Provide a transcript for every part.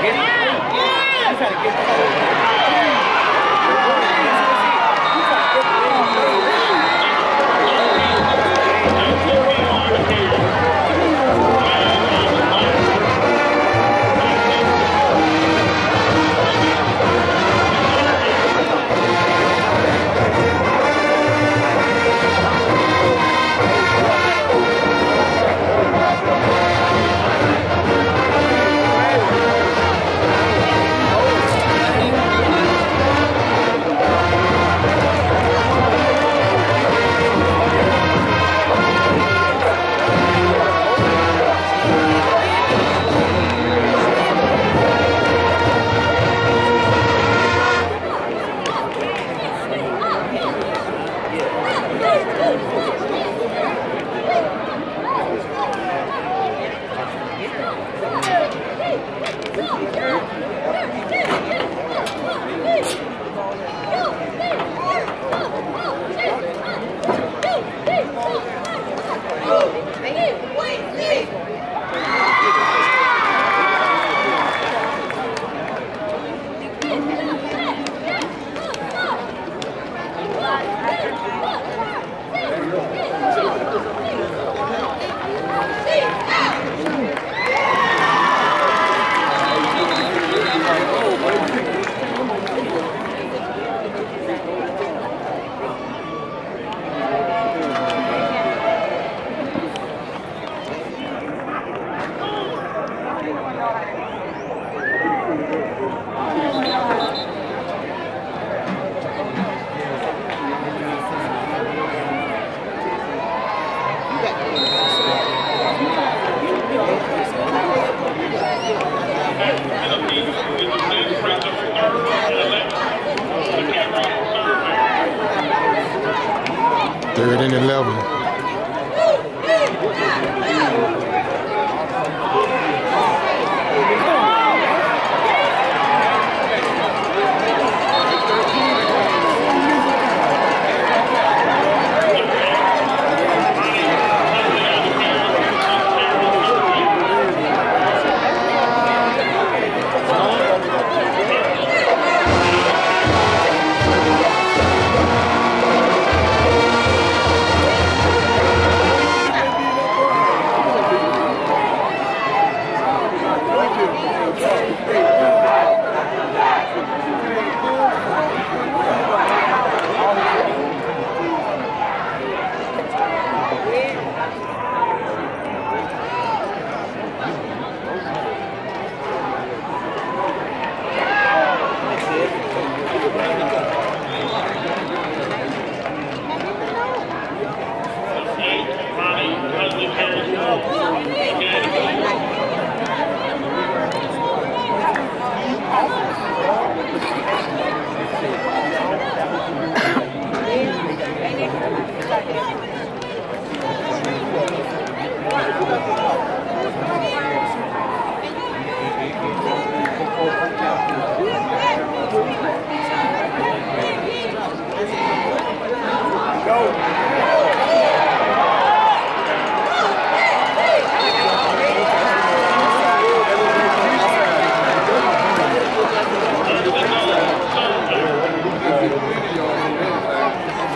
¿Qué? ¿Qué? ¿Qué? Third and 11.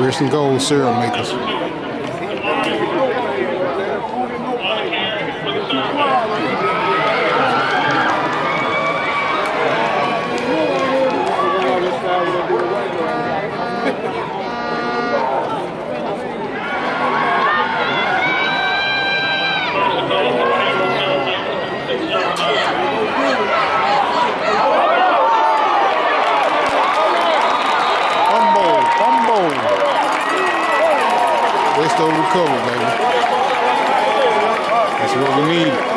And goal, cereal makers. Baby. That's what we need.